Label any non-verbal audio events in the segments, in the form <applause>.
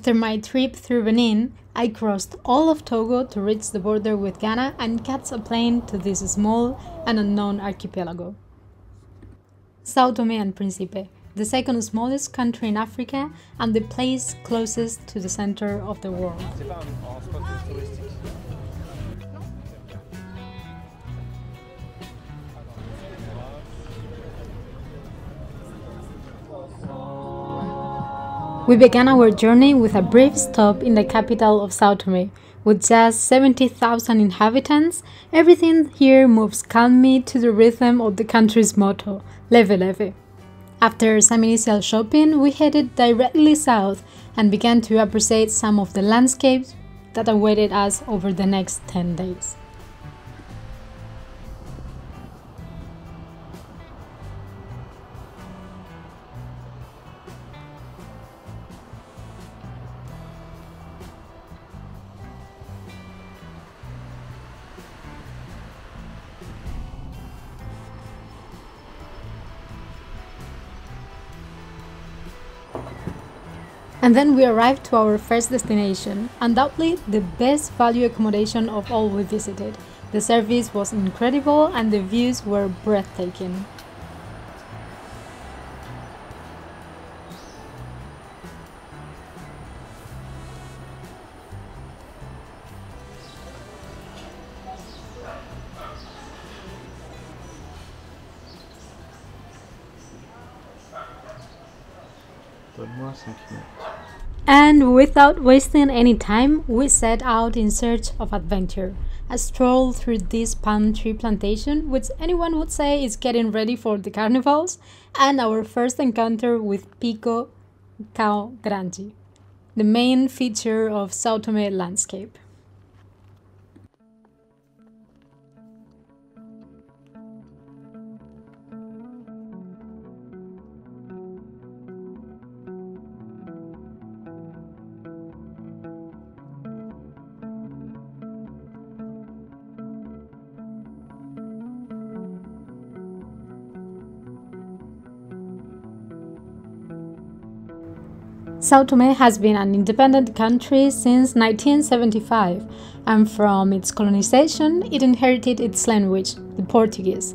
After my trip through Benin, I crossed all of Togo to reach the border with Ghana and catch a plane to this small and unknown archipelago. Sao Tome and Principe, the second smallest country in Africa and the place closest to the center of the world. We began our journey with a brief stop in the capital of Sao Tome. With just 70,000 inhabitants, everything here moves calmly to the rhythm of the country's motto, Leve Leve. After some initial shopping, we headed directly south and began to appreciate some of the landscapes that awaited us over the next 10 days. And then we arrived to our first destination, undoubtedly the best value accommodation of all we visited. The service was incredible and the views were breathtaking. Donne-moi 5 minutes. And without wasting any time, we set out in search of adventure. A stroll through this palm tree plantation, which anyone would say is getting ready for the carnivals, and our first encounter with Pico Cao Grande, the main feature of Sao Tome landscape. Sao Tome has been an independent country since 1975, and from its colonization, it inherited its language, the Portuguese.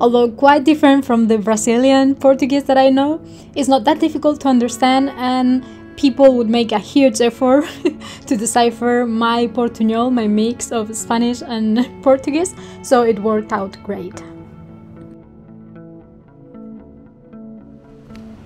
Although quite different from the Brazilian Portuguese that I know, it's not that difficult to understand, and people would make a huge <laughs> effort to decipher my Portuñol, my mix of Spanish and <laughs> Portuguese, so it worked out great.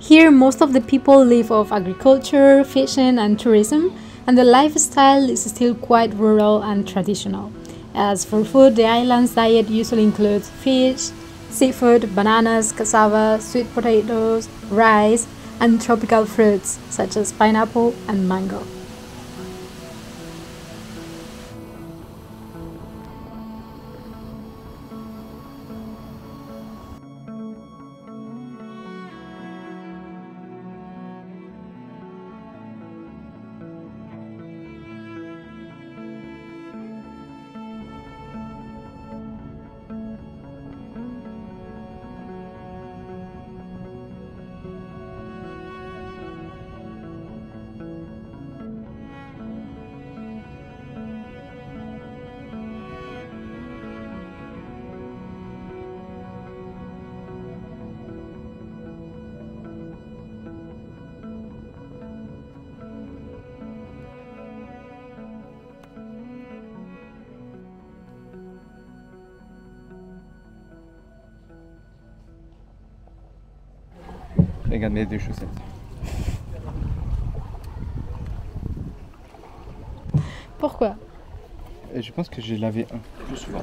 Here, most of the people live off agriculture, fishing, and tourism, and the lifestyle is still quite rural and traditional. As for food, the island's diet usually includes fish, seafood, bananas, cassava, sweet potatoes, rice, and tropical fruits such as pineapple and mango. Regarde mes deux chaussettes. Pourquoi? Et je pense que j'ai lavé un plus souvent.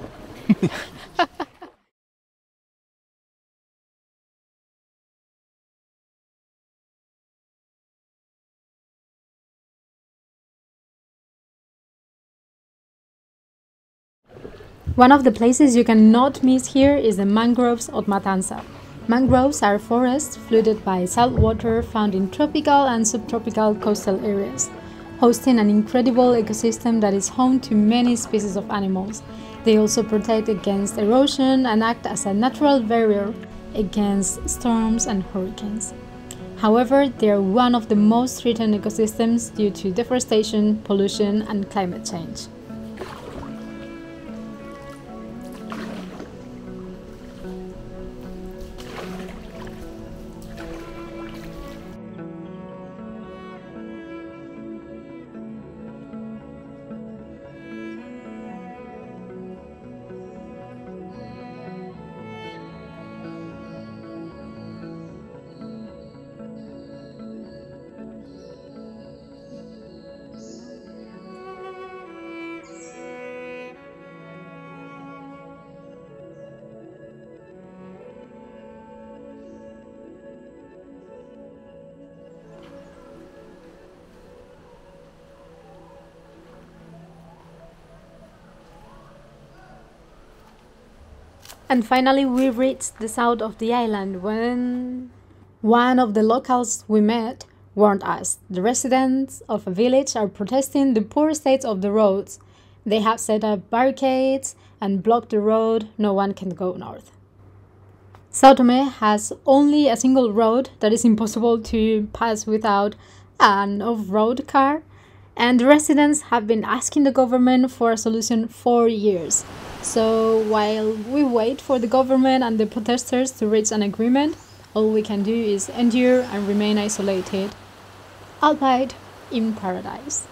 One of the places you cannot miss here is the mangroves of Matanza. Mangroves are forests flooded by salt water found in tropical and subtropical coastal areas. hosting an incredible ecosystem that is home to many species of animals. They also protect against erosion and act as a natural barrier against storms and hurricanes. However, they are one of the most threatened ecosystems due to deforestation, pollution, and climate change. And finally, we reached the south of the island when one of the locals we met warned us the residents of a village are protesting the poor state of the roads. They have set up barricades and blocked the road, no one can go north. Sao Tome has only a single road that is impossible to pass without an off road car, and the residents have been asking the government for a solution for years. So while we wait for the government and the protesters to reach an agreement, all we can do is endure and remain isolated, albeit in paradise.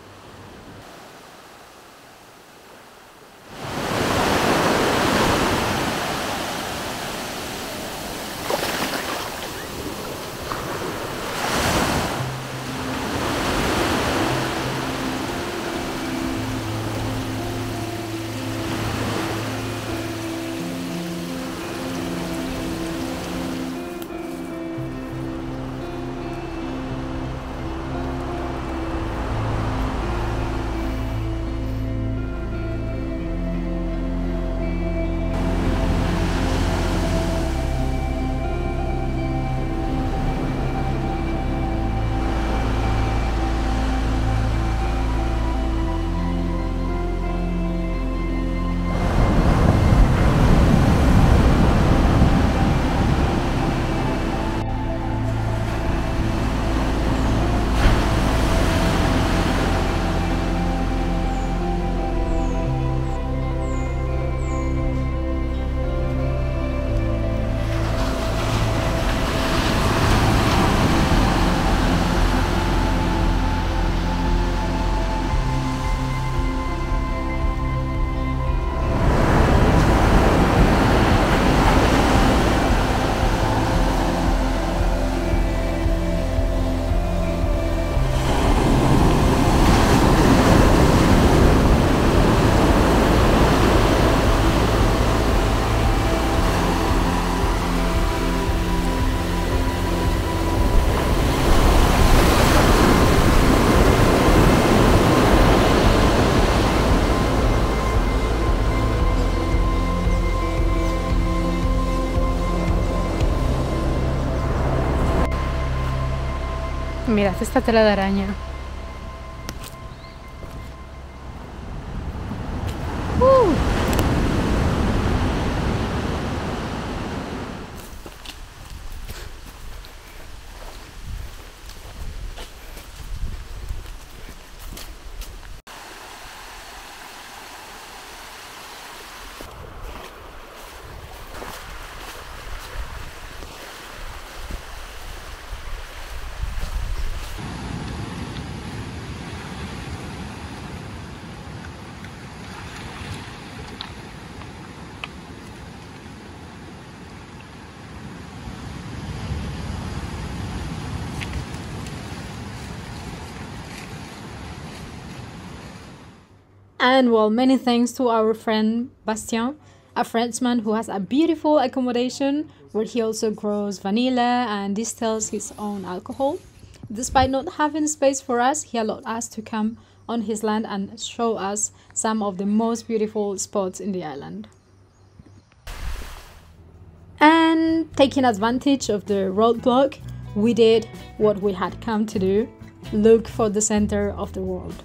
Mirad esta tela de araña. And well, many thanks to our friend Bastien, a Frenchman who has a beautiful accommodation where he also grows vanilla and distills his own alcohol. Despite not having space for us, he allowed us to come on his land and show us some of the most beautiful spots in the island. And taking advantage of the roadblock, we did what we had come to do look for the center of the world.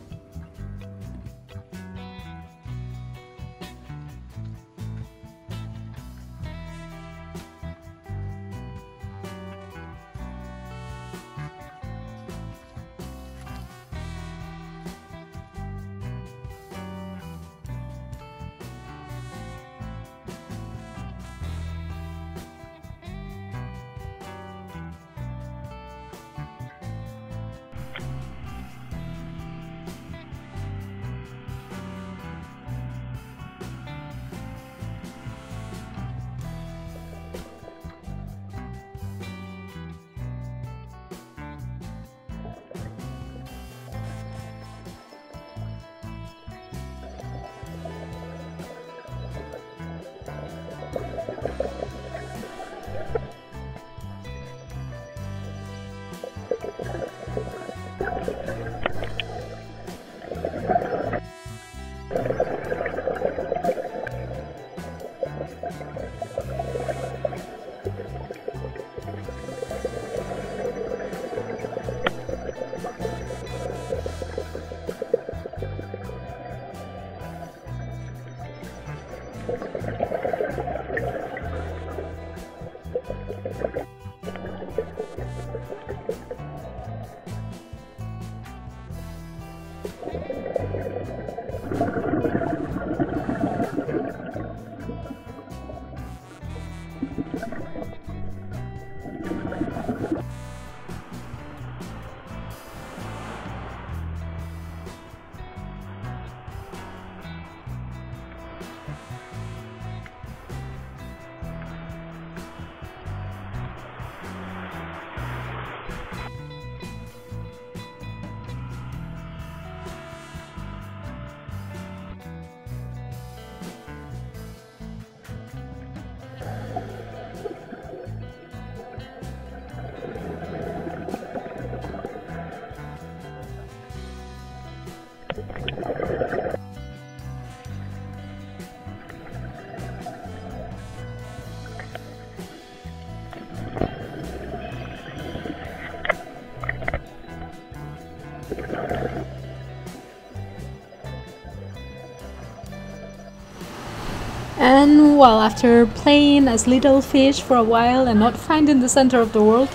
And well, after playing as little fish for a while and not finding the center of the world,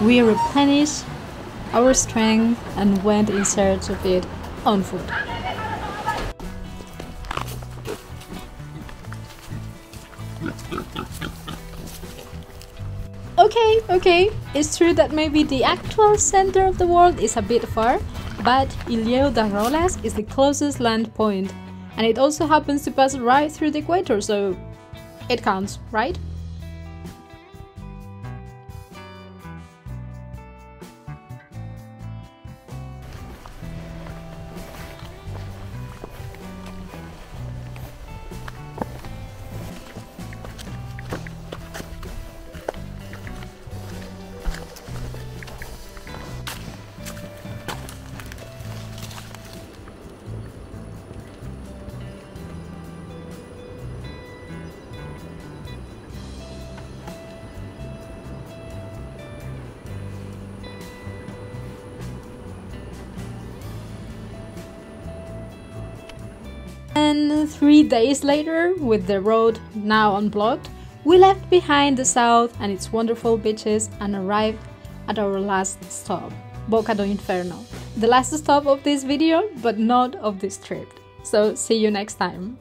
we replenished our strength and went in search of it on foot. Okay, okay, it's true that maybe the actual center of the world is a bit far, but Ilhéu das Rolas is the closest land point and it also happens to pass right through the equator, so it counts, right? And three days later, with the road now unblocked, we left behind the south and its wonderful beaches and arrived at our last stop, Boca do Inferno. The last stop of this video, but not of this trip. So see you next time.